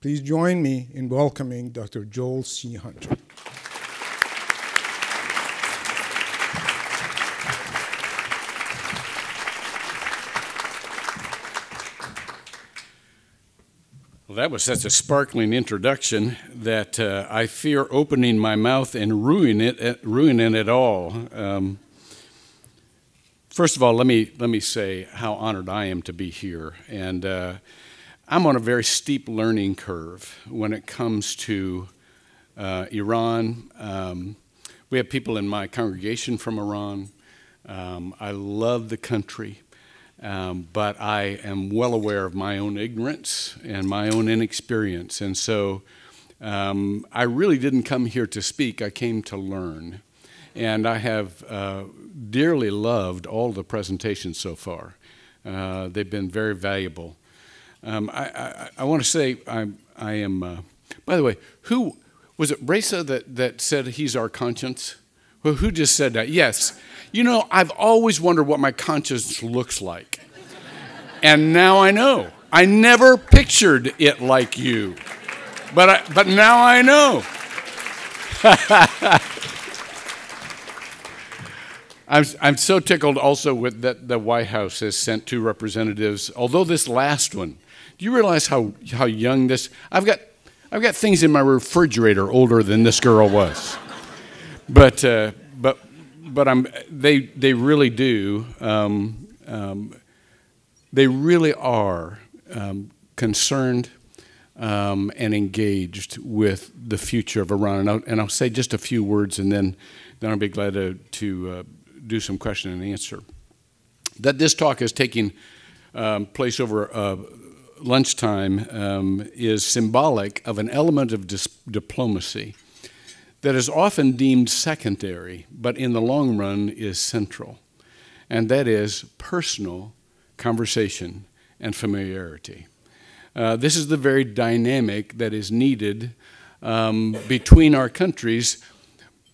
Please join me in welcoming Dr. Joel C. Hunter. That was such a sparkling introduction that uh, I fear opening my mouth and ruining it, uh, ruining it all. Um, first of all, let me let me say how honored I am to be here, and uh, I'm on a very steep learning curve when it comes to uh, Iran. Um, we have people in my congregation from Iran. Um, I love the country. Um, but I am well aware of my own ignorance and my own inexperience. And so um, I really didn't come here to speak, I came to learn. And I have uh, dearly loved all the presentations so far. Uh, they've been very valuable. Um, I, I, I want to say I, I am, uh, by the way, who was it Reza that, that said he's our conscience? Well, who just said that? Yes. You know, I've always wondered what my conscience looks like. And now I know. I never pictured it like you. But, I, but now I know. I'm, I'm so tickled also with that the White House has sent two representatives, although this last one, do you realize how, how young this, I've got, I've got things in my refrigerator older than this girl was. But, uh, but, but I'm, they, they really do, um, um, they really are um, concerned um, and engaged with the future of Iran. And I'll, and I'll, say just a few words and then, then I'll be glad to, to uh, do some question and answer. That this talk is taking um, place over uh, lunchtime um, is symbolic of an element of diplomacy that is often deemed secondary, but in the long run is central, and that is personal conversation and familiarity. Uh, this is the very dynamic that is needed um, between our countries,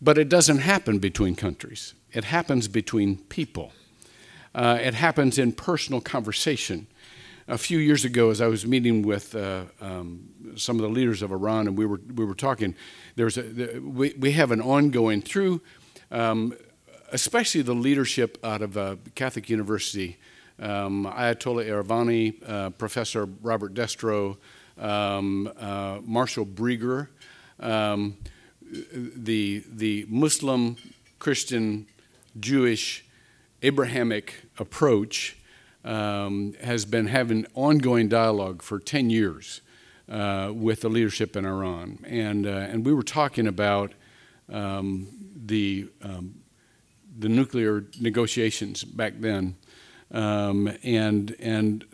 but it doesn't happen between countries. It happens between people. Uh, it happens in personal conversation. A few years ago, as I was meeting with uh, um, some of the leaders of Iran, and we were we were talking, there's a we we have an ongoing through, um, especially the leadership out of uh, Catholic University, um, Ayatollah Iravani, uh, Professor Robert Destro, um, uh, Marshall Breger, um, the the Muslim Christian Jewish, Abrahamic approach um, has been having ongoing dialogue for 10 years uh, with the leadership in Iran. And, uh, and we were talking about um, the, um, the nuclear negotiations back then. Um, and, and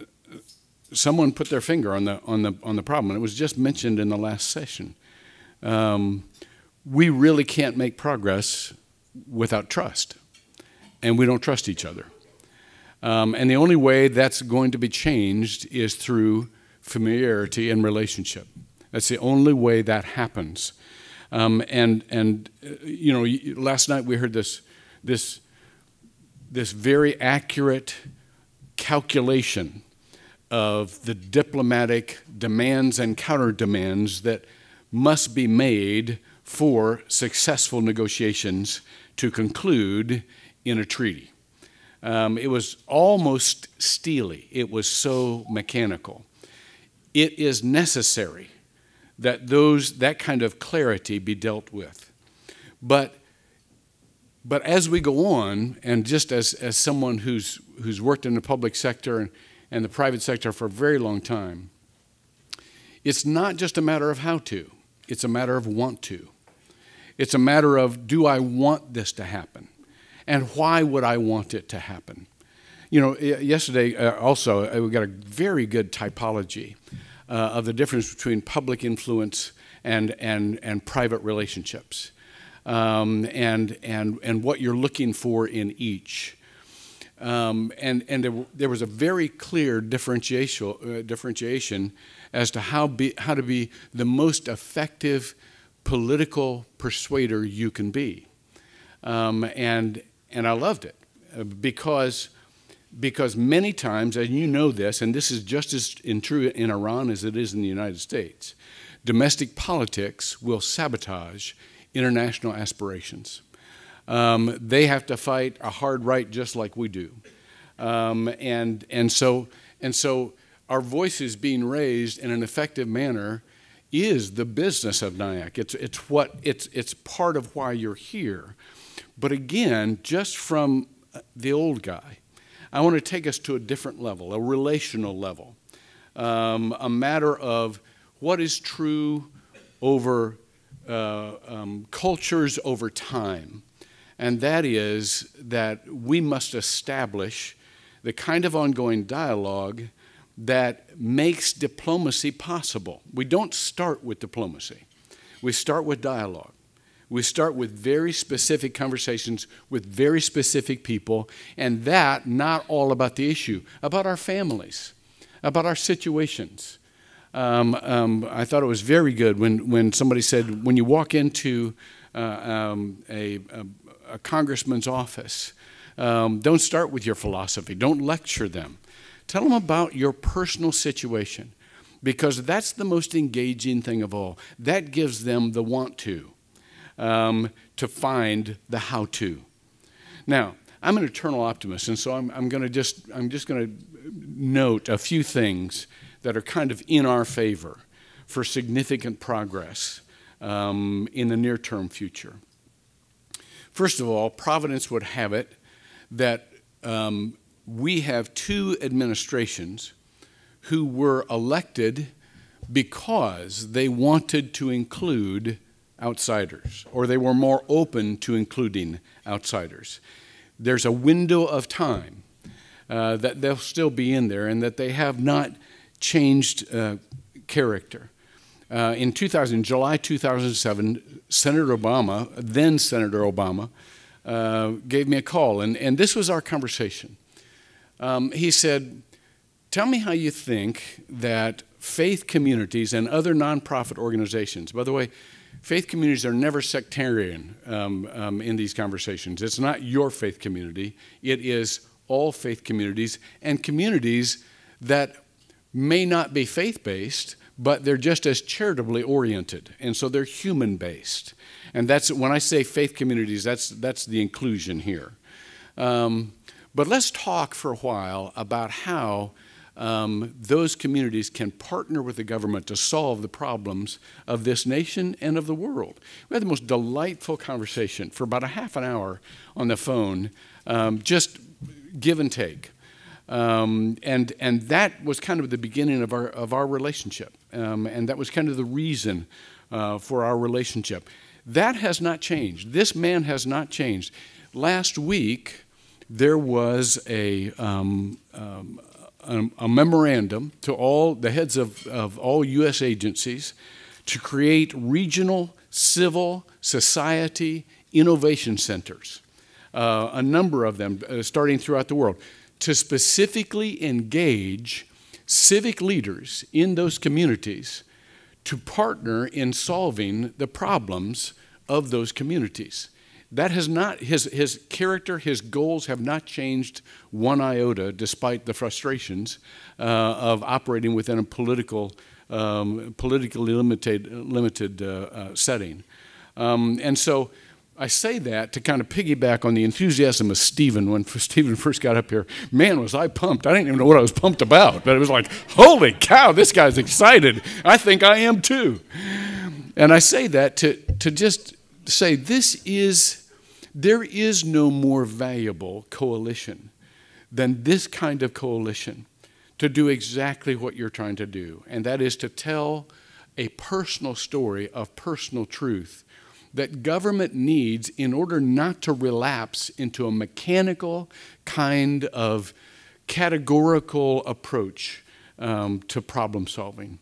someone put their finger on the, on, the, on the problem, and it was just mentioned in the last session. Um, we really can't make progress without trust and we don't trust each other. Um, and the only way that's going to be changed is through familiarity and relationship. That's the only way that happens. Um, and and uh, you know, last night we heard this this this very accurate calculation of the diplomatic demands and counter demands that must be made for successful negotiations to conclude in a treaty. Um, it was almost steely, it was so mechanical. It is necessary that those, that kind of clarity be dealt with. But, but as we go on, and just as, as someone who's, who's worked in the public sector and, and the private sector for a very long time, it's not just a matter of how to, it's a matter of want to. It's a matter of do I want this to happen? And why would I want it to happen? You know, yesterday uh, also uh, we got a very good typology uh, of the difference between public influence and and and private relationships, um, and and and what you're looking for in each. Um, and and there, there, was a very clear differentiation uh, differentiation as to how be how to be the most effective political persuader you can be. Um, and and I loved it uh, because because many times, and you know this, and this is just as in true in Iran as it is in the United States, domestic politics will sabotage international aspirations. Um, they have to fight a hard right just like we do. Um, and, and, so, and so our voices being raised in an effective manner is the business of NIAC. It's, it's, what, it's, it's part of why you're here. But again, just from the old guy, I want to take us to a different level, a relational level, um, a matter of what is true over uh, um, cultures over time. And that is that we must establish the kind of ongoing dialogue that makes diplomacy possible. We don't start with diplomacy, we start with dialogue. We start with very specific conversations with very specific people, and that not all about the issue, about our families, about our situations. Um, um, I thought it was very good when, when somebody said, when you walk into uh, um, a, a, a, congressman's office, um, don't start with your philosophy, don't lecture them. Tell them about your personal situation because that's the most engaging thing of all. That gives them the want to um, to find the how to. Now, I'm an eternal optimist, and so I'm, I'm going to just I'm just going to note a few things that are kind of in our favor for significant progress um, in the near-term future. First of all, Providence would have it that um, we have two administrations who were elected because they wanted to include outsiders, or they were more open to including outsiders. There's a window of time uh, that they'll still be in there and that they have not changed uh, character. Uh, in 2000, July 2007, Senator Obama, then Senator Obama, uh, gave me a call, and, and this was our conversation. Um, he said, Tell me how you think that faith communities and other nonprofit organizations, by the way, faith communities are never sectarian um, um, in these conversations. It's not your faith community, it is all faith communities and communities that may not be faith based, but they're just as charitably oriented. And so they're human based. And that's when I say faith communities, that's, that's the inclusion here. Um, but let's talk for a while about how um, those communities can partner with the government to solve the problems of this nation and of the world. We had the most delightful conversation for about a half an hour on the phone, um, just give and take. Um, and, and that was kind of the beginning of our, of our relationship. Um, and that was kind of the reason uh, for our relationship. That has not changed. This man has not changed. Last week, there was a, um, um, a, a, memorandum to all the heads of, of all U.S. agencies to create regional civil society innovation centers, uh, a number of them uh, starting throughout the world, to specifically engage civic leaders in those communities to partner in solving the problems of those communities. That has not, his, his character, his goals have not changed one iota despite the frustrations uh, of operating within a political, um, politically limited, limited uh, uh, setting. Um, and so I say that to kind of piggyback on the enthusiasm of Stephen when Stephen first got up here. Man, was I pumped. I didn't even know what I was pumped about, but it was like, holy cow, this guy's excited. I think I am too. And I say that to, to just say this is there is no more valuable coalition than this kind of coalition to do exactly what you're trying to do, and that is to tell a personal story of personal truth that government needs in order not to relapse into a mechanical kind of categorical approach um, to problem solving.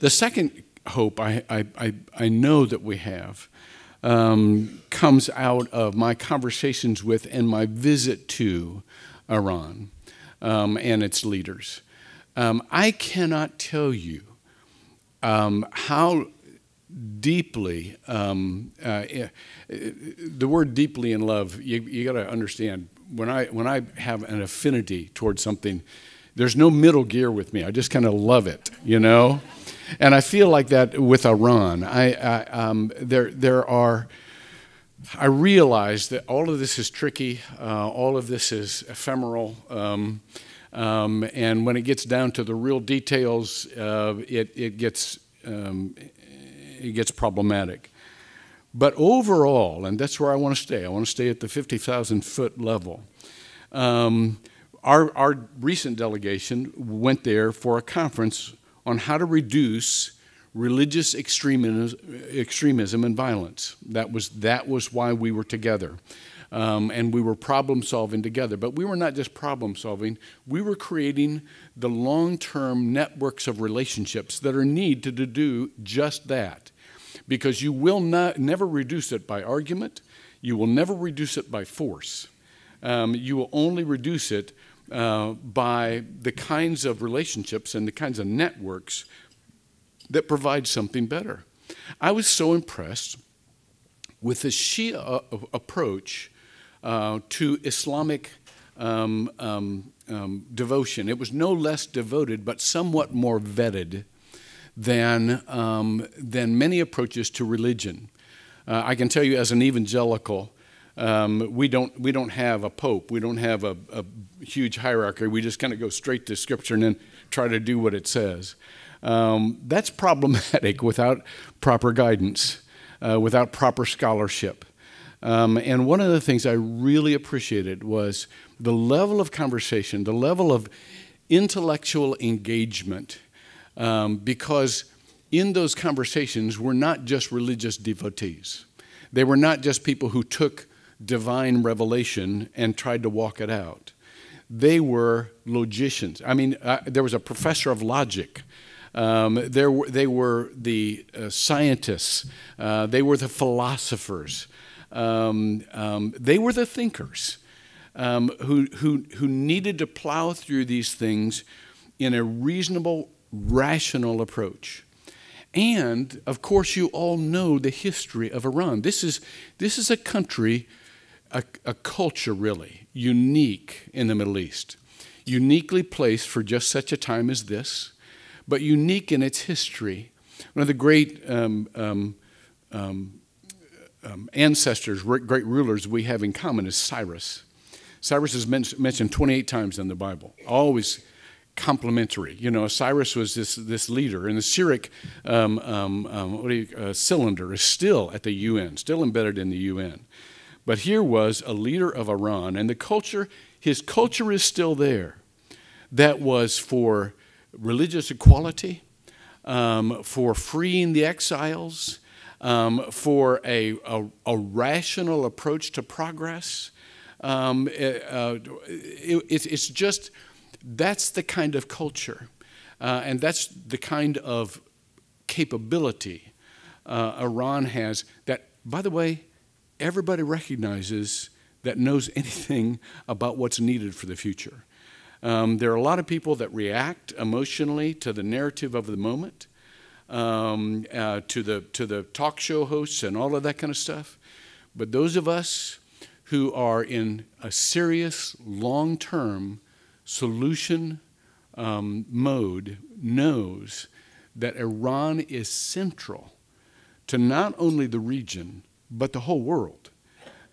The second hope I, I, I, know that we have um, comes out of my conversations with and my visit to Iran um, and its leaders. Um, I cannot tell you um, how deeply, um, uh, the word deeply in love, you, you got to understand, when I when I have an affinity towards something, there's no middle gear with me. I just kind of love it, you know. And I feel like that with Iran. I, I um, there there are. I realize that all of this is tricky. Uh, all of this is ephemeral. Um, um, and when it gets down to the real details, uh, it, it, gets, um, it gets problematic. But overall, and that's where I want to stay, I want to stay at the 50,000 foot level. Um, our, our recent delegation went there for a conference on how to reduce religious extremism, and violence. That was, that was why we were together. Um, and we were problem solving together. But we were not just problem solving, we were creating the long term networks of relationships that are needed to do just that. Because you will not, never reduce it by argument, you will never reduce it by force. Um, you will only reduce it uh, by the kinds of relationships and the kinds of networks that provide something better. I was so impressed with the Shia uh, approach uh, to Islamic um, um, um, devotion. It was no less devoted, but somewhat more vetted than, um, than many approaches to religion. Uh, I can tell you, as an evangelical, um, we, don't, we don't have a pope, we don't have a, a huge hierarchy. We just kind of go straight to Scripture and then try to do what it says. Um, that's problematic without proper guidance, uh, without proper scholarship. Um, and one of the things I really appreciated was the level of conversation, the level of intellectual engagement, um, because in those conversations were not just religious devotees. They were not just people who took divine revelation and tried to walk it out. They were logicians. I mean, uh, there was a professor of logic. Um, there were, they were the uh, scientists. Uh, they were the philosophers. Um, um, they were the thinkers um, who, who, who needed to plow through these things in a reasonable, rational approach. And of course, you all know the history of Iran. This is, this is a country, a, a culture really, unique in the Middle East, uniquely placed for just such a time as this, but unique in its history. One of the great um, um, um, um, ancestors, great rulers we have in common is Cyrus. Cyrus is men- mentioned 28 times in the Bible, always complementary. You know, Cyrus was this, this leader, and the Cyrus um, um, um you, uh, cylinder is still at the UN, still embedded in the UN. But here was a leader of Iran, and the culture, his culture is still there. That was for religious equality, um, for freeing the exiles, um, for a, a, a, rational approach to progress. Um, it, uh, it, it's just, that's the kind of culture. Uh, and that's the kind of capability uh, Iran has that, by the way, everybody recognizes that knows anything about what's needed for the future. Um, there are a lot of people that react emotionally to the narrative of the moment um, uh, to, the, to the talk show hosts and all of that kind of stuff. But those of us who are in a serious, long term solution um, mode knows that Iran is central to not only the region, but the whole world.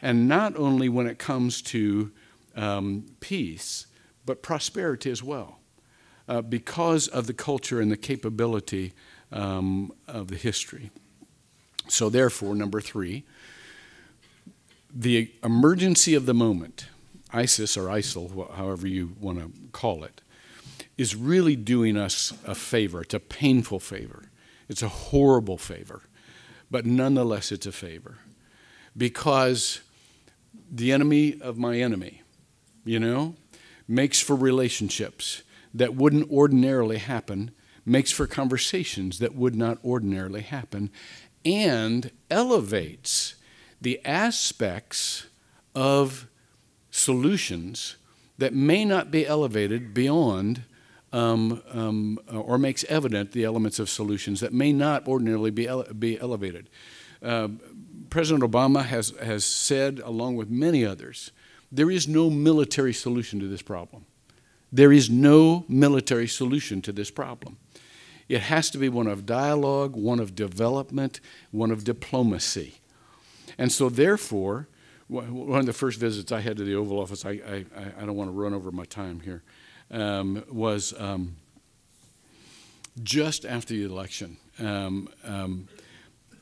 And not only when it comes to um, peace, but prosperity as well, uh, because of the culture and the capability um, of the history. So, therefore, number three, the emergency of the moment, ISIS or ISIL, however you want to call it, is really doing us a favor. It's a painful favor. It's a horrible favor. But nonetheless, it's a favor. Because the enemy of my enemy, you know, makes for relationships that wouldn't ordinarily happen makes for conversations that would not ordinarily happen, and elevates the aspects of solutions that may not be elevated beyond um, um, or makes evident the elements of solutions that may not ordinarily be, ele- be elevated. Uh, President Obama has, has said, along with many others, there is no military solution to this problem. There is no military solution to this problem. It has to be one of dialogue, one of development, one of diplomacy. And so, therefore, one of the first visits I had to the Oval Office, I, I, I don't want to run over my time here, um, was um, just after the election. Um, um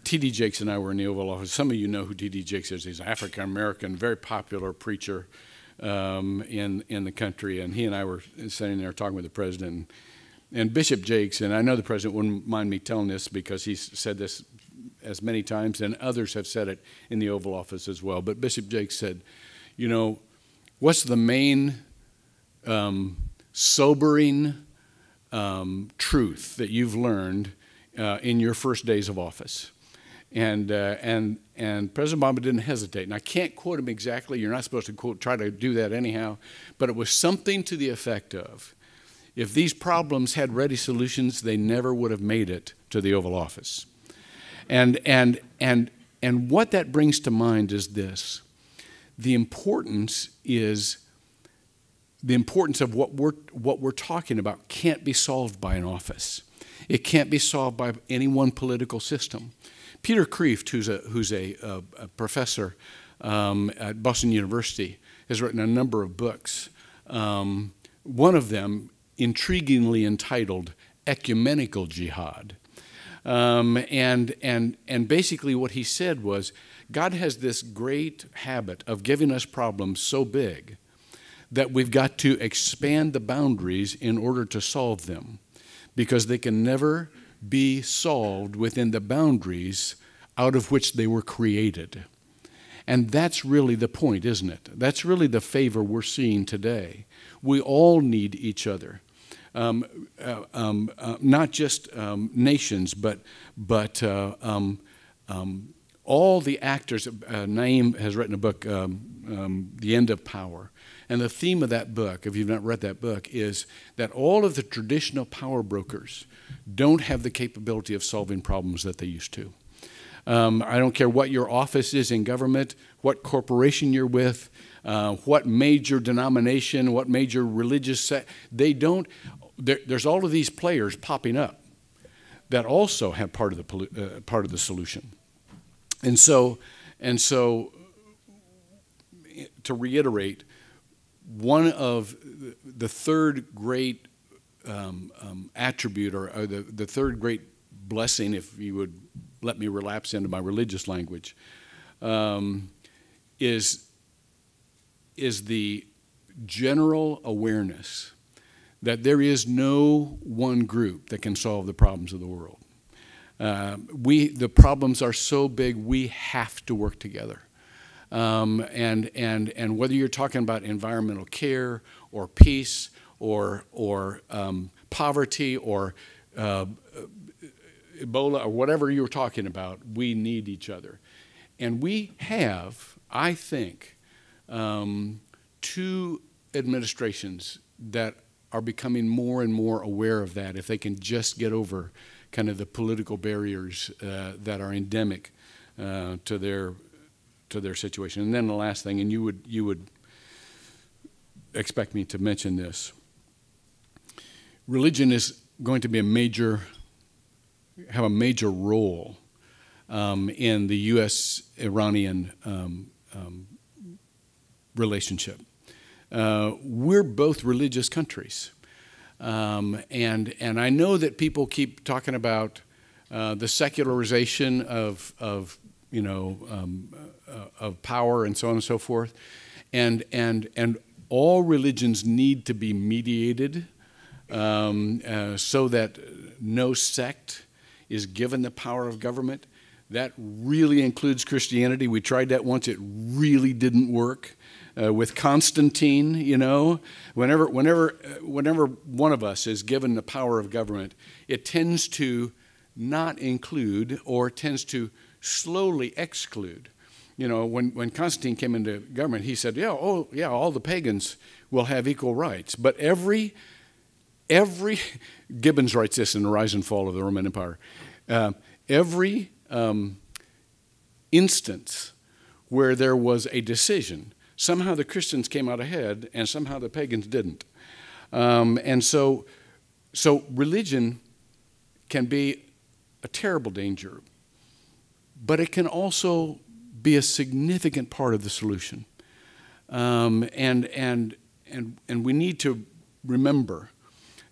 T.D. Jakes and I were in the Oval Office. Some of you know who T.D. Jakes is. He's an African American, very popular preacher um, in, in the country. And he and I were sitting there talking with the president. And Bishop Jakes, and I know the president wouldn't mind me telling this because he's said this as many times, and others have said it in the Oval Office as well. But Bishop Jakes said, you know, what's the main um, sobering um, truth that you've learned uh, in your first days of office? And, uh, and, and President Obama didn't hesitate. And I can't quote him exactly. You're not supposed to quote, try to do that anyhow. But it was something to the effect of if these problems had ready solutions, they never would have made it to the Oval Office. And, and, and, and what that brings to mind is this the importance is the importance of what we're, what we're talking about can't be solved by an office. It can't be solved by any one political system. Peter Kreeft, who's a, who's a, a, a professor um, at Boston University, has written a number of books. Um, one of them, intriguingly entitled Ecumenical Jihad. Um, and, and, and basically, what he said was God has this great habit of giving us problems so big that we've got to expand the boundaries in order to solve them because they can never be solved within the boundaries out of which they were created. And that's really the point, isn't it? That's really the favor we're seeing today. We all need each other. Um, uh, um, uh, not just um, nations, but, but uh, um, um, all the actors. Uh, Naim has written a book, um, The End of Power. And the theme of that book, if you've not read that book, is that all of the traditional power brokers don't have the capability of solving problems that they used to. Um, I don't care what your office is in government, what corporation you're with, uh, what major denomination, what major religious sect. They don't. There, there's all of these players popping up that also have part of the uh, part of the solution. And so, and so, to reiterate, one of the third great um, um, attribute or, or, the, the third great blessing, if you would let me relapse into my religious language, um, is, is the general awareness that there is no one group that can solve the problems of the world. Uh, we, the problems are so big, we have to work together. Um, and, and, and whether you're talking about environmental care or peace or, or um, poverty or uh, Ebola or whatever you're talking about, we need each other. And we have, I think, um, two administrations that are becoming more and more aware of that if they can just get over kind of the political barriers uh, that are endemic uh, to their to their situation. And then the last thing, and you would you would expect me to mention this. Religion is going to be a major have a major role um, in the U.S. Iranian um, um, relationship. Uh, we're both religious countries. Um, and, and I know that people keep talking about uh, the secularization of, of, you know, um, uh, of power and so on and so forth. And, and, and all religions need to be mediated um, uh, so that no sect is given the power of government. That really includes Christianity. We tried that once, it really didn't work. Uh, with Constantine, you know, whenever, whenever, uh, whenever one of us is given the power of government, it tends to not include or tends to slowly exclude. You know, when, when Constantine came into government, he said, yeah, oh, yeah, all the pagans will have equal rights. But every, every, Gibbons writes this in The Rise and Fall of the Roman Empire. Uh, every um, instance where there was a decision somehow the Christians came out ahead and somehow the pagans didn't. Um, and so, so religion can be a terrible danger, but it can also be a significant part of the solution. Um, and, and, and, and we need to remember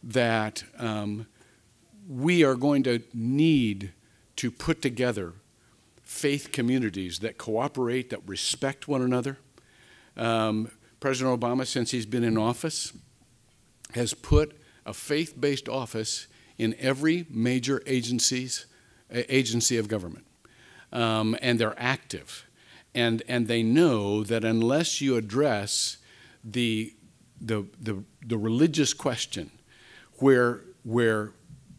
that um, we are going to need to put together faith communities that cooperate, that respect one another. Um, President Obama, since he's been in office, has put a faith based office in every major agencies, agency of government. Um, and they're active. And, and they know that unless you address the, the, the, the religious question where, where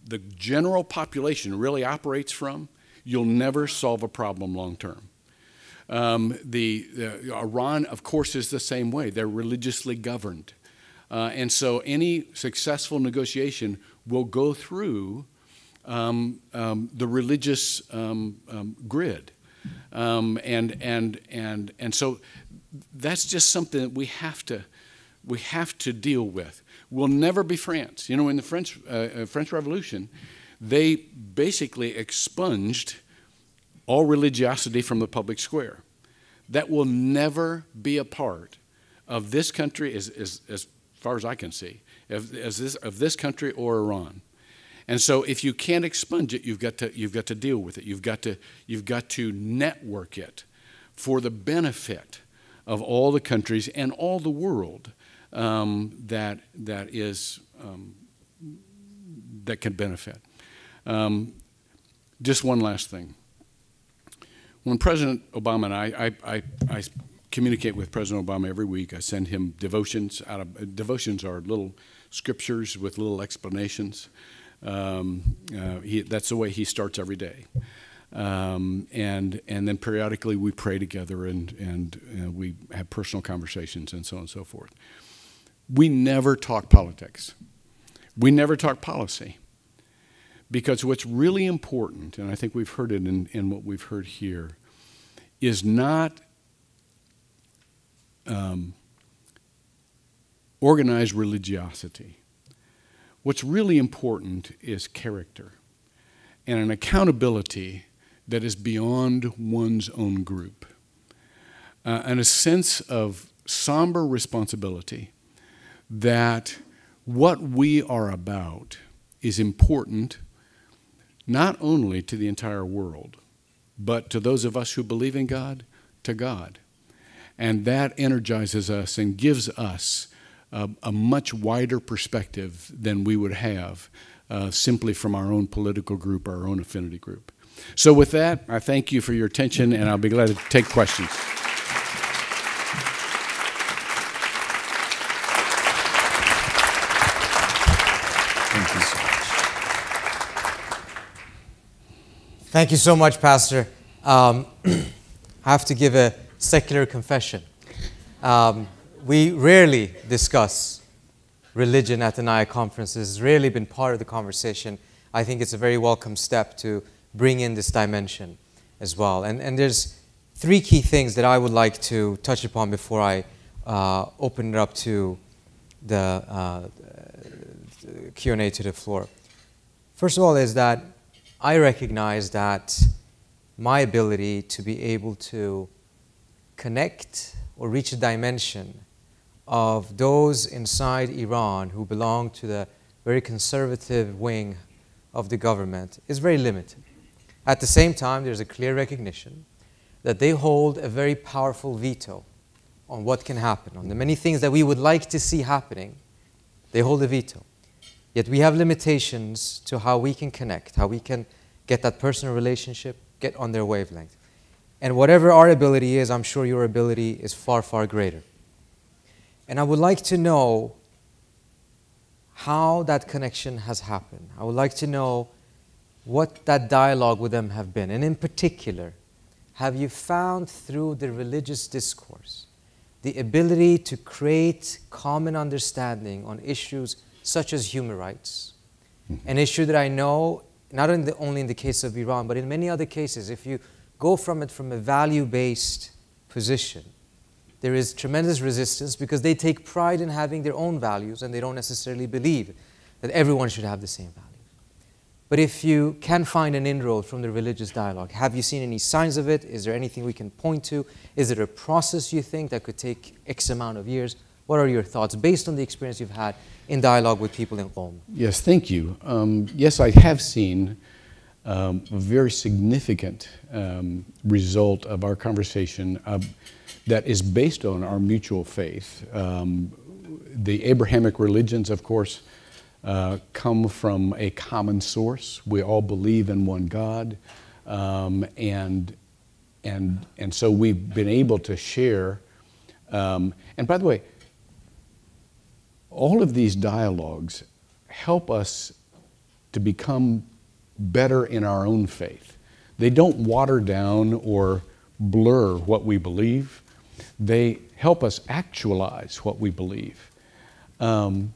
the general population really operates from, you'll never solve a problem long term. Um, the, the, Iran, of course, is the same way. They're religiously governed. Uh, and so any successful negotiation will go through um, um, the religious um, um, grid. Um, and, and, and, and so that's just something that we have to, we have to deal with. We'll never be France. You know, in the French, uh, uh French Revolution, they basically expunged all religiosity from the public square. That will never be a part of this country, as, as, as far as I can see, of, as this, of this country or Iran. And so if you can't expunge it, you've got to, you've got to deal with it. You've got to, you've got to network it for the benefit of all the countries and all the world um, that, that, is, um, that can benefit. Um, just one last thing when President Obama and I, I, I, I, communicate with President Obama every week. I send him devotions. Out of, uh, devotions are little scriptures with little explanations. Um, uh, he, that's the way he starts every day. Um, and and then periodically we pray together and and uh, we have personal conversations and so on and so forth. We never talk politics. We never talk policy. Because what's really important, and I think we've heard it in, in what we've heard here, is not um, organized religiosity. What's really important is character and an accountability that is beyond one's own group, uh, and a sense of somber responsibility that what we are about is important not only to the entire world, but to those of us who believe in God, to God. And that energizes us and gives us a, a much wider perspective than we would have uh, simply from our own political group, our own affinity group. So, with that, I thank you for your attention, and I'll be glad to take questions. Thank you so much, Pastor. Um, I have to give a secular confession. Um, we rarely discuss religion at the NIAC conferences. It's rarely been part of the conversation. I think it's a very welcome step to bring in this dimension as well. And, and there's three key things that I would like to touch upon before I uh, open it up to the uh, Q&A to the floor. First of all is that I recognize that my ability to be able to connect or reach a dimension of those inside Iran who belong to the very conservative wing of the government is very limited. At the same time, there's a clear recognition that they hold a very powerful veto on what can happen, on the many things that we would like to see happening. They hold a veto. Yet we have limitations to how we can connect, how we can get that personal relationship, get on their wavelength. And whatever our ability is, I'm sure your ability is far, far greater. And I would like to know how that connection has happened. I would like to know what that dialogue with them have been. And in particular, have you found through the religious discourse the ability to create common understanding on issues such as human rights, mm-hmm. an issue that I know, not in the, only in the case of Iran, but in many other cases, if you go from it from a value based position, there is tremendous resistance because they take pride in having their own values and they don't necessarily believe that everyone should have the same values. But if you can find an inroad from the religious dialogue, have you seen any signs of it? Is there anything we can point to? Is it a process you think that could take X amount of years? What are your thoughts based on the experience you've had in dialogue with people in Qom? Yes, thank you. Um, yes, I have seen um, a very significant um, result of our conversation uh, that is based on our mutual faith. Um, the Abrahamic religions, of course, uh, come from a common source. We all believe in one God, um, and and and so we've been able to share. Um, and by the way, all of these dialogues help us to become better in our own faith. They don't water down or blur what we believe, they help us actualize what we believe. Um,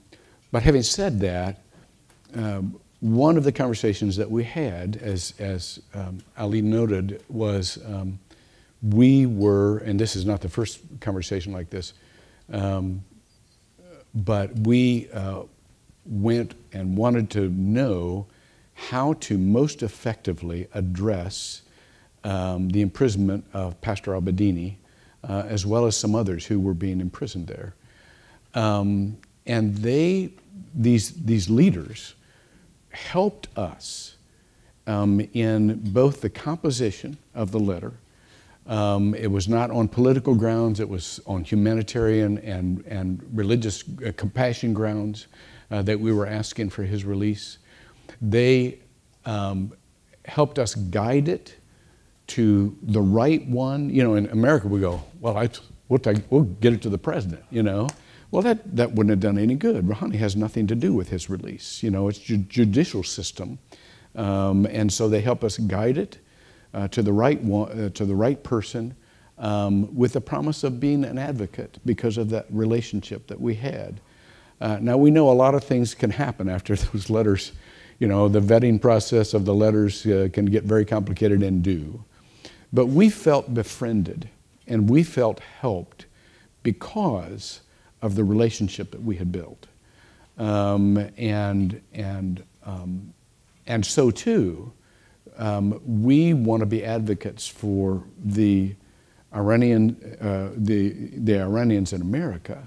but having said that, um, one of the conversations that we had, as, as um, Ali noted, was um, we were, and this is not the first conversation like this, um, but we uh, went and wanted to know how to most effectively address um, the imprisonment of Pastor Abedini, uh, as well as some others who were being imprisoned there. Um, and they, these, these leaders, helped us um, in both the composition of the letter. Um, it was not on political grounds, it was on humanitarian and, and religious uh, compassion grounds uh, that we were asking for his release. They um, helped us guide it to the right one. You know, in America, we go, well, I, we'll, we'll get it to the president, you know. Well, that, that wouldn't have done any good. Rouhani has nothing to do with his release. You know, it's ju- judicial system. Um, and so they help us guide it uh, to, the right one, uh, to the right person um, with the promise of being an advocate because of that relationship that we had. Uh, now, we know a lot of things can happen after those letters. You know, the vetting process of the letters uh, can get very complicated and do. But we felt befriended and we felt helped because of the relationship that we had built. Um, and, and, um, and so, too, um, we want to be advocates for the Iranian, uh, the, the Iranians in America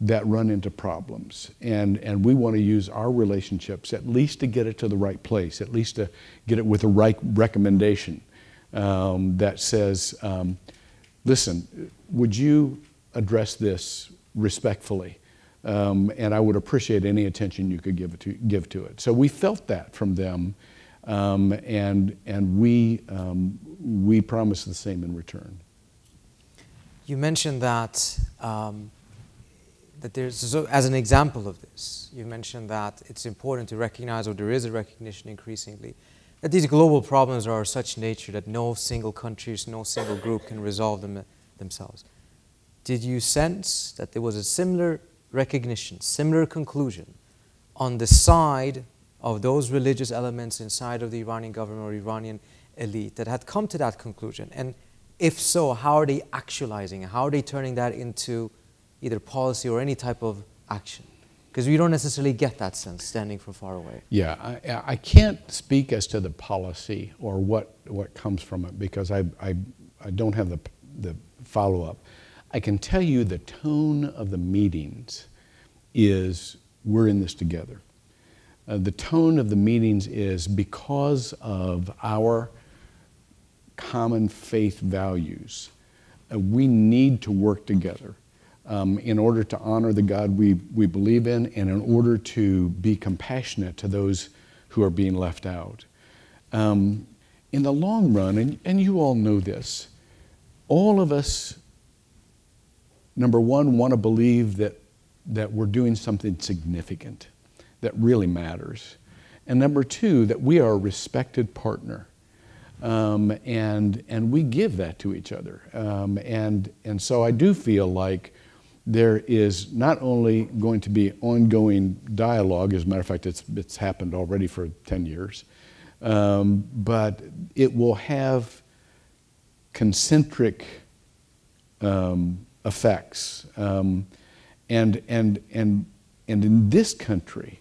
that run into problems. And, and we want to use our relationships at least to get it to the right place, at least to get it with the right recommendation um, that says, um, listen, would you address this respectfully? Um, and I would appreciate any attention you could give, to, give to it. So we felt that from them, um, and, and we, um, we promised the same in return. You mentioned that um, that there's, so as an example of this, you mentioned that it's important to recognize, or there is a recognition increasingly, that these global problems are of such nature that no single country, no single group can resolve them themselves. Did you sense that there was a similar recognition, similar conclusion on the side of those religious elements inside of the Iranian government or Iranian elite that had come to that conclusion? And if so, how are they actualizing? How are they turning that into either policy or any type of action? Because we don't necessarily get that sense standing from far away. Yeah, I, I can't speak as to the policy or what, what comes from it because I, I, I don't have the, the follow up. I can tell you the tone of the meetings is we're in this together. Uh, the tone of the meetings is because of our common faith values, uh, we need to work together um, in order to honor the God we, we believe in and in order to be compassionate to those who are being left out. Um, in the long run, and, and you all know this, all of us, number one, want to believe that, that we're doing something significant that really matters. And number two, that we are a respected partner. Um, and, and we give that to each other. Um, and, and so I do feel like there is not only going to be ongoing dialogue, as a matter of fact, it's, it's happened already for 10 years, um, but it will have concentric um, effects. Um, and, and, and, and in this country,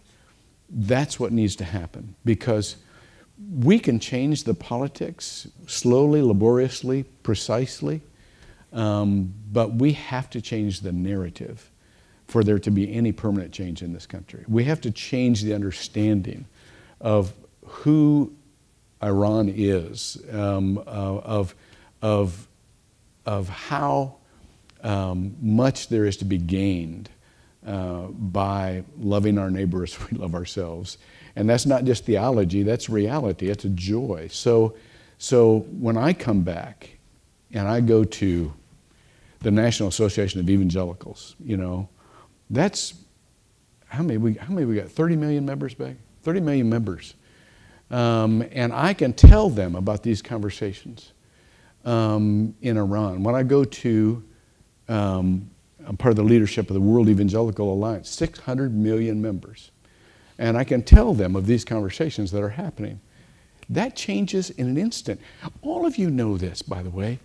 that's what needs to happen because we can change the politics slowly, laboriously, precisely, um, but we have to change the narrative for there to be any permanent change in this country. We have to change the understanding of who Iran is, um, uh, of, of, of how um, much there is to be gained uh, by loving our neighbor as we love ourselves. And that's not just theology, that's reality, it's a joy. So, so when I come back and I go to the National Association of Evangelicals, you know, that's how many we, how many we got? 30 million members back? 30 million members. Um, and I can tell them about these conversations um, in Iran. When I go to, um, I'm part of the leadership of the World Evangelical Alliance, 600 million members. And I can tell them of these conversations that are happening. That changes in an instant. All of you know this, by the way.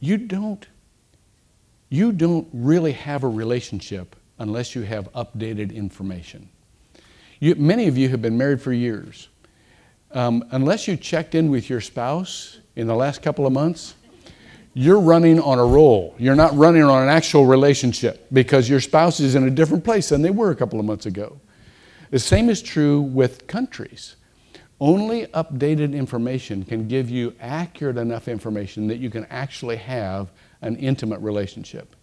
You don't, you don't really have a relationship unless you have updated information. You, many of you have been married for years. Um, unless you checked in with your spouse in the last couple of months, you're running on a roll. You're not running on an actual relationship because your spouse is in a different place than they were a couple of months ago. The same is true with countries. Only updated information can give you accurate enough information that you can actually have an intimate relationship.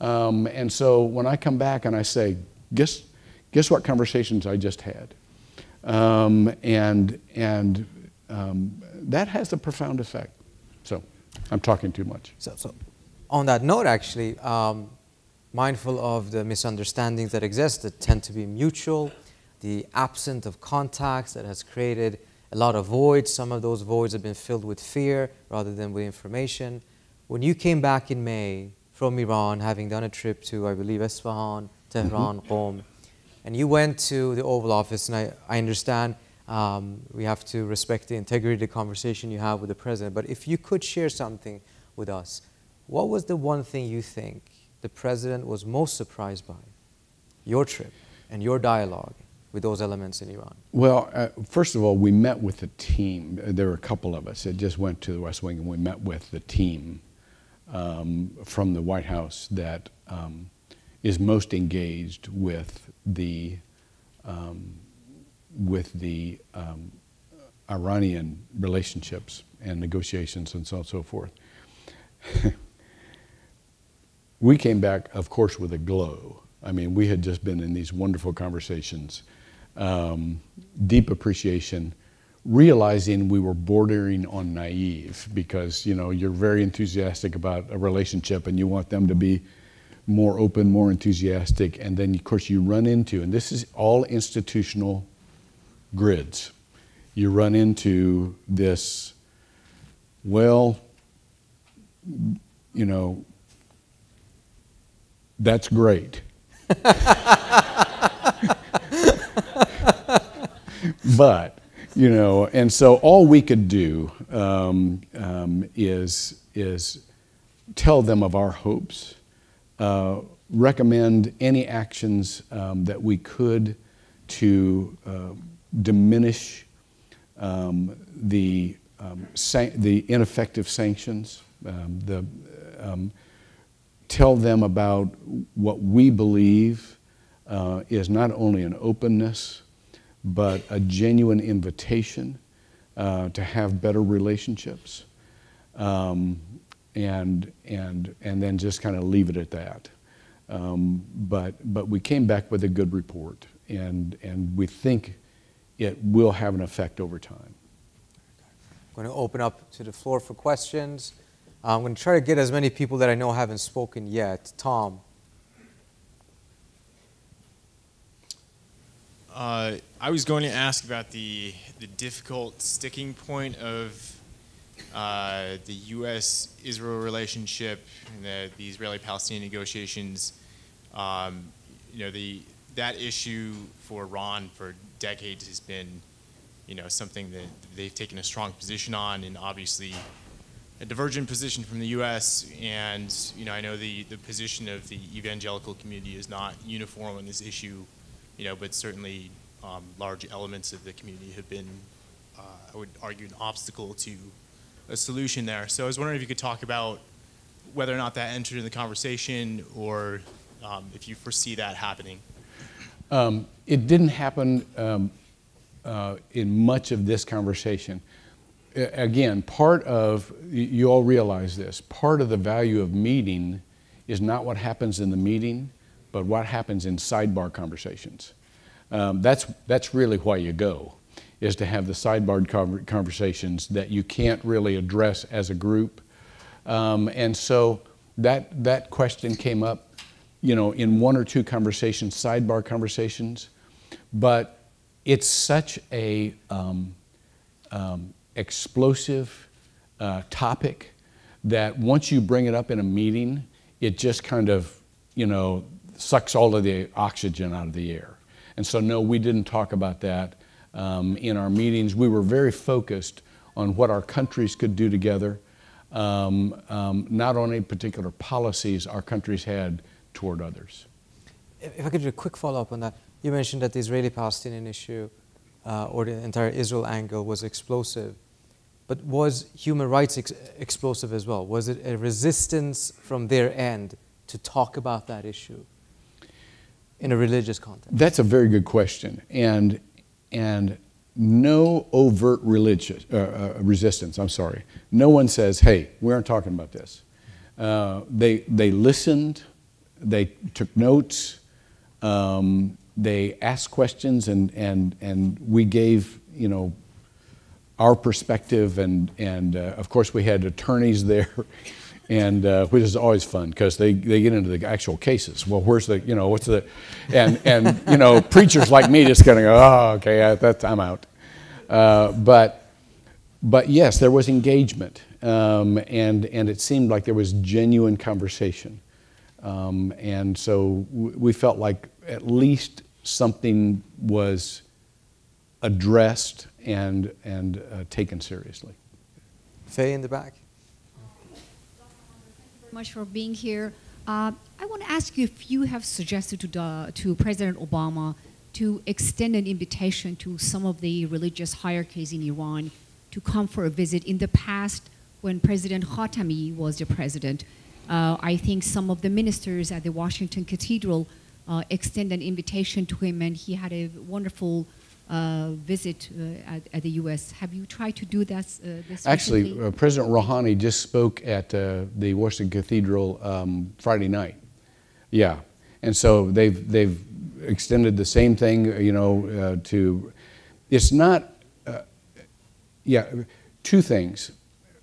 Um, and so when I come back and I say, guess, guess what conversations I just had? Um, and and um, that has a profound effect. I'm talking too much. So, so on that note, actually, um, mindful of the misunderstandings that exist that tend to be mutual, the absence of contacts that has created a lot of voids. Some of those voids have been filled with fear rather than with information. When you came back in May from Iran, having done a trip to, I believe, Isfahan, Tehran, mm-hmm. Qom, and you went to the Oval Office, and I, I understand um, we have to respect the integrity of the conversation you have with the president. But if you could share something with us, what was the one thing you think the president was most surprised by? Your trip and your dialogue with those elements in Iran? Well, uh, first of all, we met with the team. There were a couple of us that just went to the West Wing and we met with the team um, from the White House that um, is most engaged with the um, with the um, Iranian relationships and negotiations and so on and so forth. we came back, of course, with a glow. I mean, we had just been in these wonderful conversations, um, deep appreciation, realizing we were bordering on naive because you know you're very enthusiastic about a relationship and you want them to be more open, more enthusiastic, and then of course you run into, and this is all institutional grids. You run into this, well, you know, that's great. but, you know, and so all we could do um, um, is, is tell them of our hopes uh, recommend any actions um, that we could to uh, diminish um, the, um, the ineffective sanctions, um, the, um, tell them about what we believe uh, is not only an openness, but a genuine invitation uh, to have better relationships. Um, and, and, and then just kind of leave it at that. Um, but, but we came back with a good report, and, and we think it will have an effect over time. I'm going to open up to the floor for questions. I'm going to try to get as many people that I know haven't spoken yet. Tom. Uh, I was going to ask about the, the difficult sticking point of uh, the U.S.-Israel relationship, the, the Israeli-Palestinian negotiations, um, you know, the that issue for Iran for decades has been, you know, something that they've taken a strong position on, and obviously, a divergent position from the U.S. And you know, I know the the position of the evangelical community is not uniform on this issue, you know, but certainly um, large elements of the community have been, uh, I would argue, an obstacle to a solution there. So I was wondering if you could talk about whether or not that entered in the conversation, or um, if you foresee that happening. Um, it didn't happen um, uh, in much of this conversation. Again, part of, you all realize this, part of the value of meeting is not what happens in the meeting, but what happens in sidebar conversations. Um, that's, that's really why you go, is to have the sidebar conver- conversations that you can't really address as a group. Um, and so that, that question came up, you know, in one or two conversations, sidebar conversations, but it's such a um, um, explosive uh, topic that once you bring it up in a meeting, it just kind of, you know, sucks all of the oxygen out of the air. And so, no, we didn't talk about that um, in our meetings. We were very focused on what our countries could do together, um, um, not on any particular policies our countries had toward others. If I could do a quick follow up on that. You mentioned that the Israeli Palestinian issue uh, or the entire Israel angle was explosive. But was human rights ex- explosive as well? Was it a resistance from their end to talk about that issue in a religious context? That's a very good question, and and no overt religious uh, uh, resistance. I'm sorry. No one says, "Hey, we aren't talking about this." Uh, they they listened, they took notes, um, they asked questions, and and and we gave you know our perspective, and and uh, of course we had attorneys there. And uh, which is always fun because they, they get into the actual cases. Well, where's the you know what's the and and you know preachers like me just kind of go oh okay I, that, I'm out. Uh, but but yes, there was engagement, um, and and it seemed like there was genuine conversation, um, and so w- we felt like at least something was addressed and and uh, taken seriously. Faye in the back. Thank you very much for being here. Uh, I want to ask you if you have suggested to, the, to President Obama to extend an invitation to some of the religious hierarchies in Iran to come for a visit. In the past, when President Khatami was the president, uh, I think some of the ministers at the Washington Cathedral uh, extended an invitation to him, and he had a wonderful uh, visit uh, at, at the U.S. Have you tried to do that uh, this Actually, uh, President Rouhani just spoke at uh, the Washington Cathedral um, Friday night. Yeah, and so they've they've extended the same thing, you know, uh, to. It's not. Uh, yeah, two things.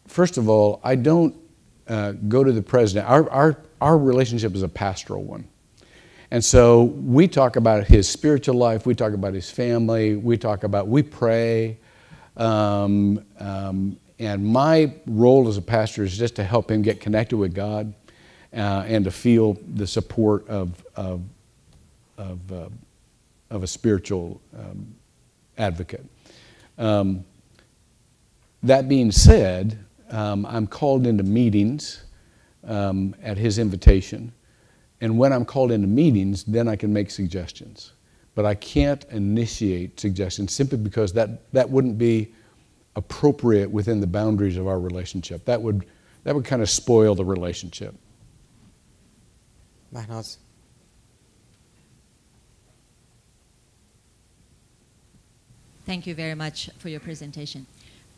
First of all, I don't uh, go to the president. Our our our relationship is a pastoral one. And so we talk about his spiritual life, we talk about his family, we talk about, we pray. Um, um, and my role as a pastor is just to help him get connected with God uh, and to feel the support of, of, of, uh, of a spiritual um, advocate. Um, that being said, um, I'm called into meetings um, at his invitation. And when I'm called into meetings, then I can make suggestions. But I can't initiate suggestions simply because that, that wouldn't be appropriate within the boundaries of our relationship. That would, that would kind of spoil the relationship. Mahnaz. Thank you very much for your presentation.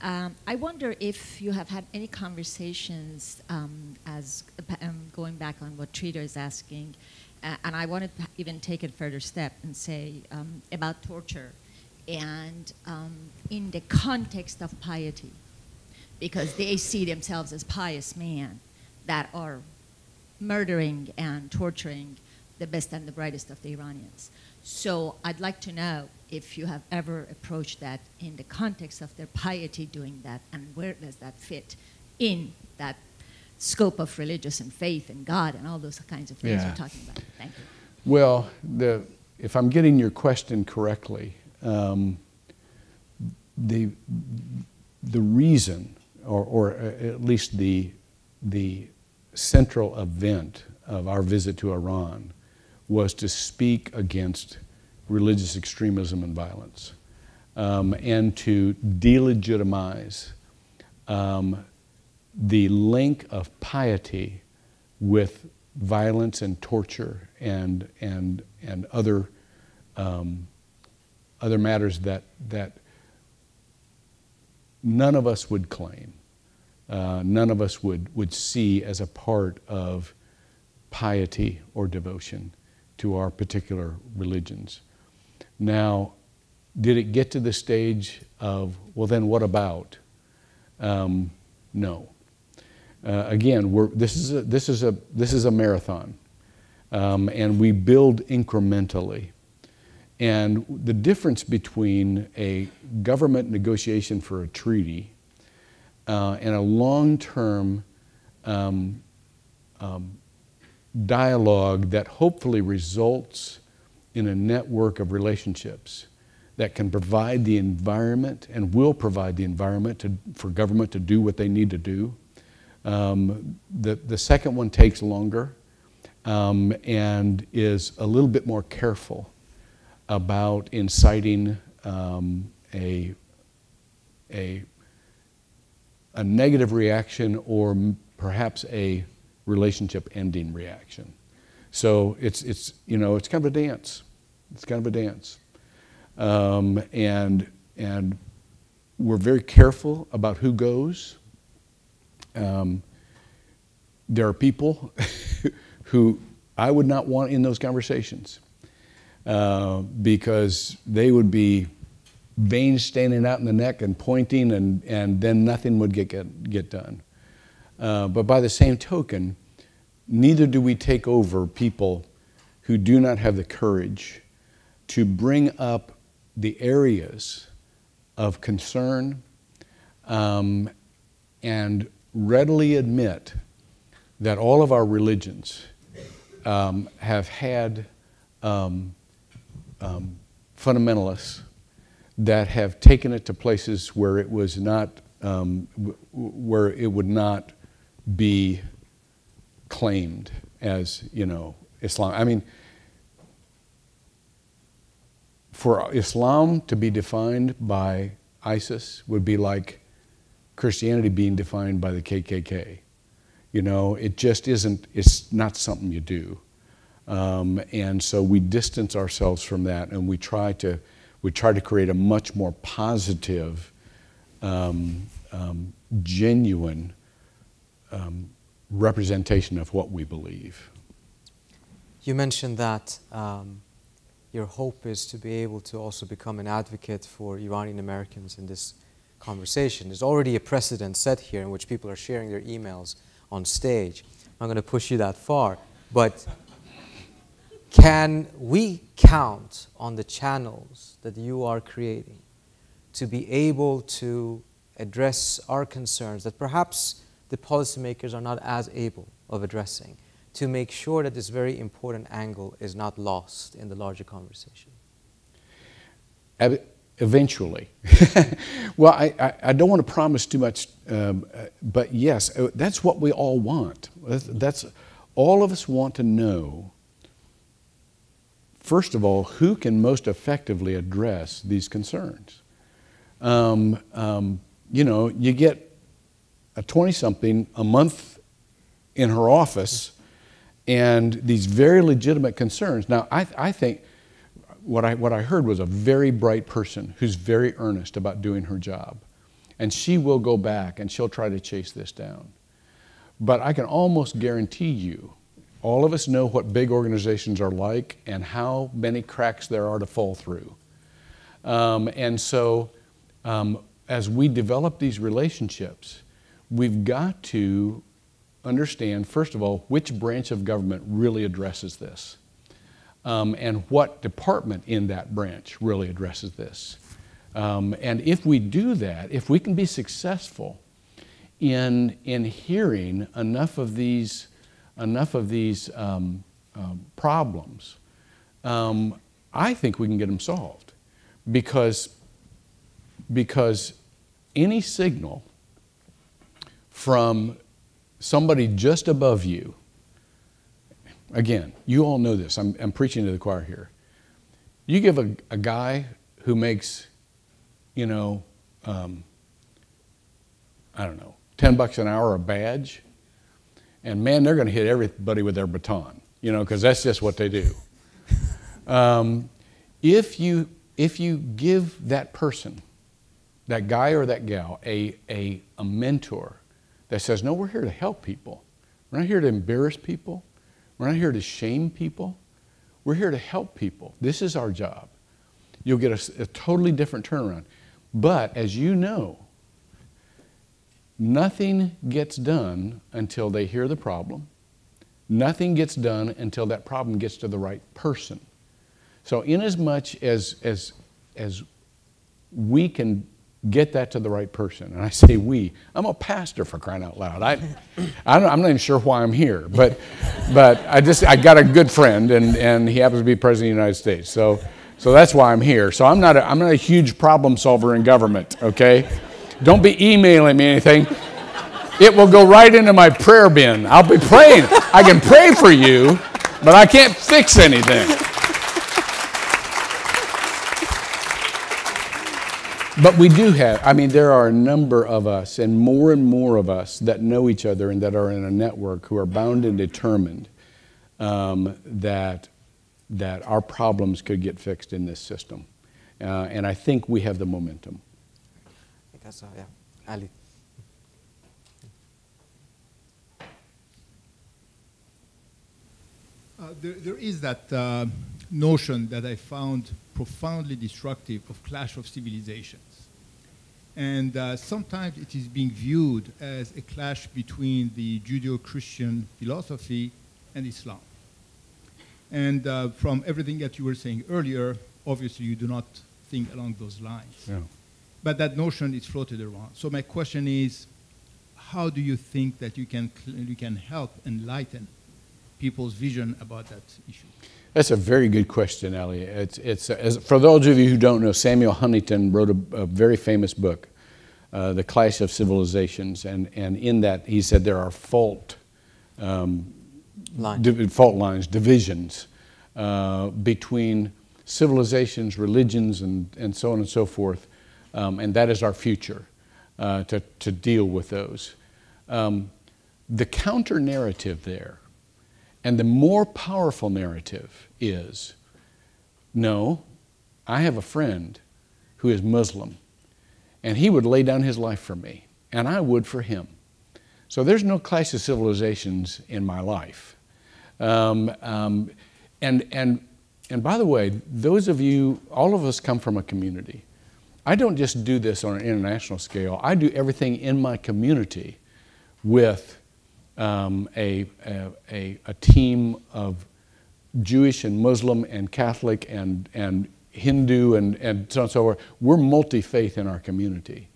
Um, I wonder if you have had any conversations um, as um, going back on what Trita is asking, uh, and I want to even take it further step and say um, about torture, and um, in the context of piety, because they see themselves as pious men that are murdering and torturing the best and the brightest of the Iranians. So I'd like to know if you have ever approached that in the context of their piety doing that, and where does that fit in that scope of religious and faith and God and all those kinds of things Yeah. we're talking about. Thank you. Well, the, if I'm getting your question correctly, um, the, the reason, or, or, or at least the, the central event of our visit to Iran was to speak against religious extremism and violence um, and to delegitimize um, the link of piety with violence and torture and, and, and other, um, other matters that, that none of us would claim, uh, none of us would, would see as a part of piety or devotion to our particular religions. Now, did it get to the stage of, well, then what about? Um, no. Uh, again, this, is a, this, is a, this is a marathon, um, and we build incrementally. And the difference between a government negotiation for a treaty uh, and a long term um, um, dialogue that hopefully results in a network of relationships that can provide the environment and will provide the environment to, for government to do what they need to do. Um, the, the second one takes longer um, and is a little bit more careful about inciting um, a, a, a negative reaction or perhaps a relationship ending reaction. So it's, it's, you know, it's kind of a dance. It's kind of a dance. Um, and, and we're very careful about who goes. Um, there are people who I would not want in those conversations uh, because they would be veins standing out in the neck and pointing, and, and then nothing would get, get, get done. Uh, but by the same token, neither do we take over people who do not have the courage to bring up the areas of concern um, and readily admit that all of our religions um, have had um, um fundamentalists that have taken it to places where it was not, um, where it would not be claimed as, you know, Islam. I mean, for Islam to be defined by ISIS would be like Christianity being defined by the KKK. You know, it just isn't, it's not something you do. Um, and so we distance ourselves from that and we try to, we try to create a much more positive, um, um, genuine um, representation of what we believe. You mentioned that um, your hope is to be able to also become an advocate for Iranian Americans in this conversation. There's already a precedent set here in which people are sharing their emails on stage. I'm not going to push you that far, but can we count on the channels that you are creating to be able to address our concerns that perhaps the policymakers are not as able of addressing? to make sure that this very important angle is not lost in the larger conversation? Eventually. well, I, I, I, don't want to promise too much, um, but yes, uh, that's what we all want. That's, all of us want to know, first of all, who can most effectively address these concerns. Um, um, you know, you get a 20 something a month in her office and these very legitimate concerns. Now, I, I think what I, what I heard was a very bright person who's very earnest about doing her job. And she will go back and she'll try to chase this down. But I can almost guarantee you, all of us know what big organizations are like and how many cracks there are to fall through. Um, and so, um, as we develop these relationships, we've got to understand, first of all, which branch of government really addresses this um, and what department in that branch really addresses this. Um, and if we do that, if we can be successful in, in hearing enough of these, enough of these um, um problems, um, I think we can get them solved because, because any signal from somebody just above you. Again, you all know this. I'm, I'm preaching to the choir here. You give a, a guy who makes, you know, um, I don't know, 10 bucks an hour a badge, and man, they're going to hit everybody with their baton, you know, because that's just what they do. Um, if you if you give that person, that guy or that gal, a, a, a mentor that says, No, we're here to help people. We're not here to embarrass people. We're not here to shame people. We're here to help people. This is our job. You'll get a, a totally different turnaround. But as you know, nothing gets done until they hear the problem. Nothing gets done until that problem gets to the right person. So, in as, much as, as, as we can get that to the right person, and I say we, I'm a pastor for crying out loud. I, I am not even sure why I'm here, but, but I just I got a good friend, and, and he happens to be president of the United States. So, so that's why I'm here. So I'm not a, I'm not a huge problem solver in government. Okay, don't be emailing me anything. It will go right into my prayer bin. I'll be praying. I can pray for you, but I can't fix anything. But we do have, I mean, there are a number of us, and more and more of us that know each other and that are in a network who are bound and determined um, that, that our problems could get fixed in this system. Uh, and I think we have the momentum. I think that's, uh, yeah. Ali. Uh, there, there is that uh, notion that I found profoundly destructive of clash of civilizations. And uh, sometimes it is being viewed as a clash between the Judeo-Christian philosophy and Islam. And uh, from everything that you were saying earlier, obviously you do not think along those lines. Yeah. But that notion is floated around. So my question is, how do you think that you can, you can help enlighten people's vision about that issue? That's a very good question, Ali. It's, it's, as, for those of you who don't know, Samuel Huntington wrote a, a very famous book, uh, The Clash of Civilizations, and, and in that he said there are fault, um, Line. fault lines, divisions uh, between civilizations, religions, and, and so on and so forth, um, and that is our future uh, to, to deal with those. Um, the counter narrative there and the more powerful narrative is no, I have a friend who is Muslim, and he would lay down his life for me, and I would for him. So there's no clash of civilizations in my life. Um, um, and, and, and by the way, those of you, all of us come from a community. I don't just do this on an international scale, I do everything in my community with um, a, a, a, team of Jewish and Muslim and Catholic and, and Hindu and, and so on and so forth. We're multi faith in our community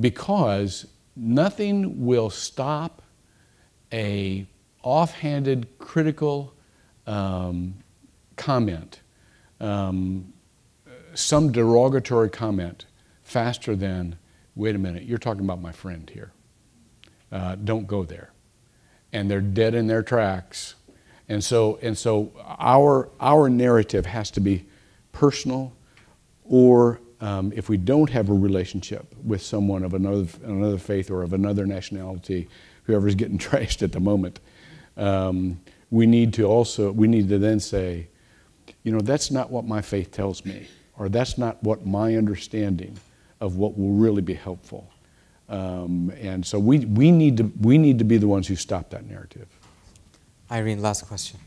because nothing will stop a offhanded, critical um, comment, um, some derogatory comment, faster than, wait a minute, you're talking about my friend here. Uh, don't go there and they're dead in their tracks. And so, and so our, our narrative has to be personal, or um, if we don't have a relationship with someone of another, another faith or of another nationality, whoever's getting trashed at the moment, um, we need to also, we need to then say, you know, that's not what my faith tells me, or that's not what my understanding of what will really be helpful. Um, and so we, we, need to, we need to be the ones who stop that narrative. Irene, last question.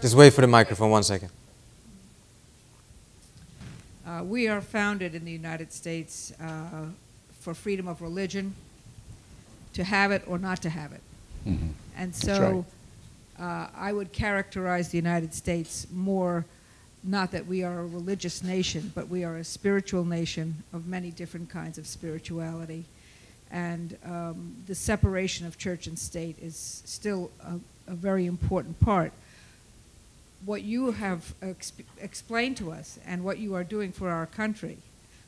Just wait for the microphone one second. Uh, we are founded in the United States uh, for freedom of religion, to have it or not to have it. Mm-hmm. And That's so uh, I would characterize the United States more not that we are a religious nation, but we are a spiritual nation of many different kinds of spirituality. And um, the separation of church and state is still a, a very important part. What you have exp- explained to us and what you are doing for our country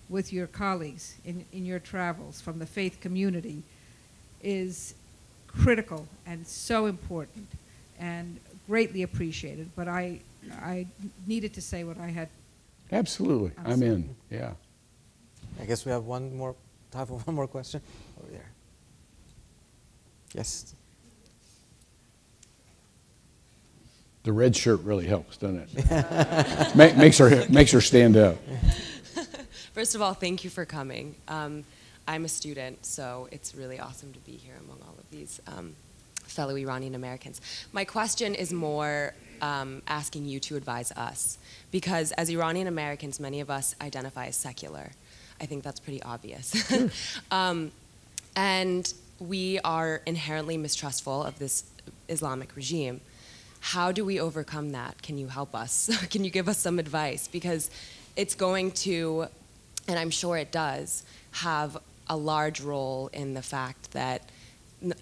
with your colleagues in, in your travels from the faith community is critical and so important and greatly appreciated. But I, I needed to say what I had. Absolutely. I'm Absolutely. in. Yeah. I guess we have one more time for one more question over there. Yes. The red shirt really helps, doesn't it? Ma- makes her makes her stand up. First of all, thank you for coming. Um, I'm a student, so it's really awesome to be here among all of these um, fellow Iranian Americans. My question is more um, asking you to advise us, because as Iranian Americans, many of us identify as secular. I think that's pretty obvious. um, and we are inherently mistrustful of this Islamic regime. How do we overcome that? Can you help us? Can you give us some advice? Because it's going to, and I'm sure it does, have a large role in the fact that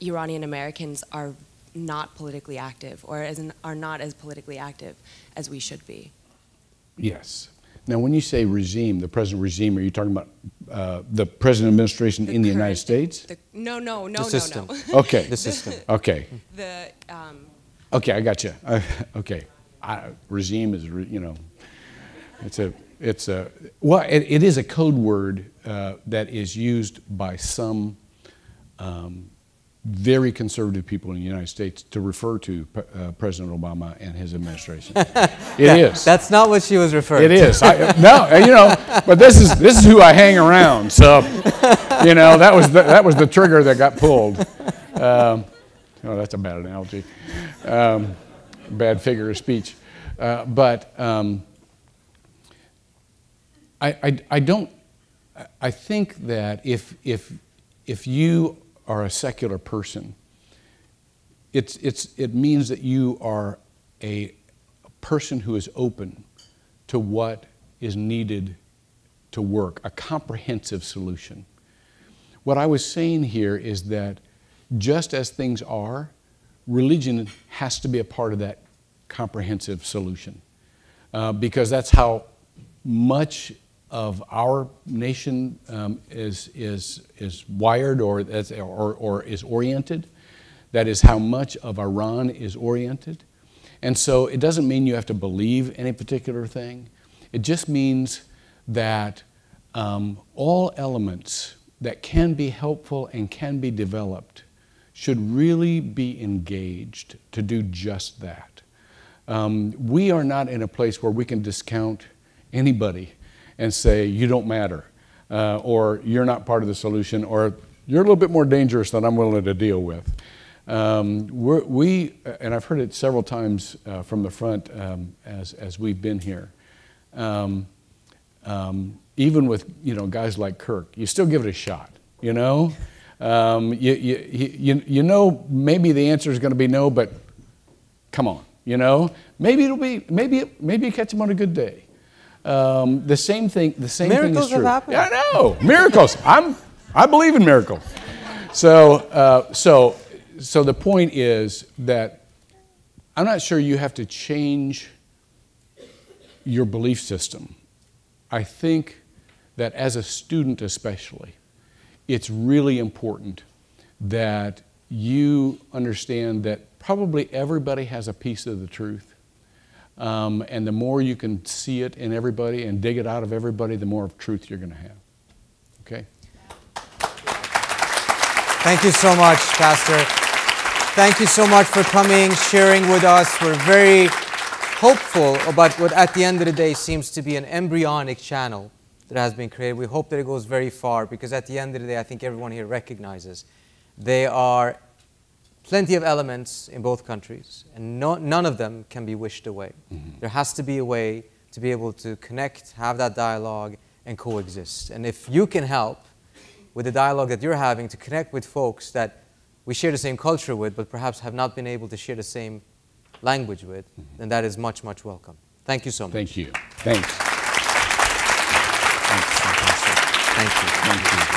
Iranian Americans are not politically active or as in, are not as politically active as we should be. Yes. Now, when you say regime, the present regime, are you talking about uh, the present administration in the United States? The, no, no, no, The no, system. no. Okay. The system. Okay. the um, Okay, I got you. Uh, okay, I, regime is re, you know, it's a it's a well, it, it is a code word uh, that is used by some um, very conservative people in the United States to refer to uh, President Obama and his administration. It is. That's not what she was referring It to. is. I, no, you know, but this is this is who I hang around. So, you know, that was the, that was the trigger that got pulled. Um, oh, that's a bad analogy. Um, bad figure of speech. Uh, but um, I, I, I don't. I think that if if if you are a secular person, it's it's it means that you are a person who is open to what is needed to work, a comprehensive solution. What I was saying here is that just as things are, religion has to be a part of that comprehensive solution. Uh, because that's how much of our nation um, is, is, is wired or, or, or is oriented. That is how much of Iran is oriented. And so it doesn't mean you have to believe any particular thing. It just means that um, all elements that can be helpful and can be developed should really be engaged to do just that. Um, we are not in a place where we can discount anybody and say, you don't matter, uh, or you're not part of the solution, or you're a little bit more dangerous than I'm willing to deal with. Um, we, and I've heard it several times uh, from the front um, as, as we've been here. Um, um, even with you know guys like Kirk, you still give it a shot. You know, um, you, you, you, you know maybe the answer is going to be no, but come on, you know, maybe it'll be maybe it, maybe you catch him on a good day. Um, the same thing. The same Miracles thing is have true. happened. Yeah, I know miracles. I'm I believe in miracles. So uh, so so the point is that I'm not sure you have to change your belief system. I think that as a student, especially, it's really important that you understand that probably everybody has a piece of the truth. Um, and the more you can see it in everybody and dig it out of everybody, the more of truth you're going to have. Okay? Thank you so much, Pastor. Thank you so much for coming, sharing with us. We're very hopeful about what, at the end of the day, seems to be an embryonic channel that has been created. We hope that it goes very far because, at the end of the day, I think everyone here recognizes they are plenty of elements in both countries, and no, none of them can be wished away. Mm-hmm. There has to be a way to be able to connect, have that dialogue, and coexist. And if you can help, with the dialogue that you're having to connect with folks that we share the same culture with, but perhaps have not been able to share the same language with, mm-hmm. then that is much, much welcome. Thank you so much. Thank you. Thanks. Thank you. Thank you.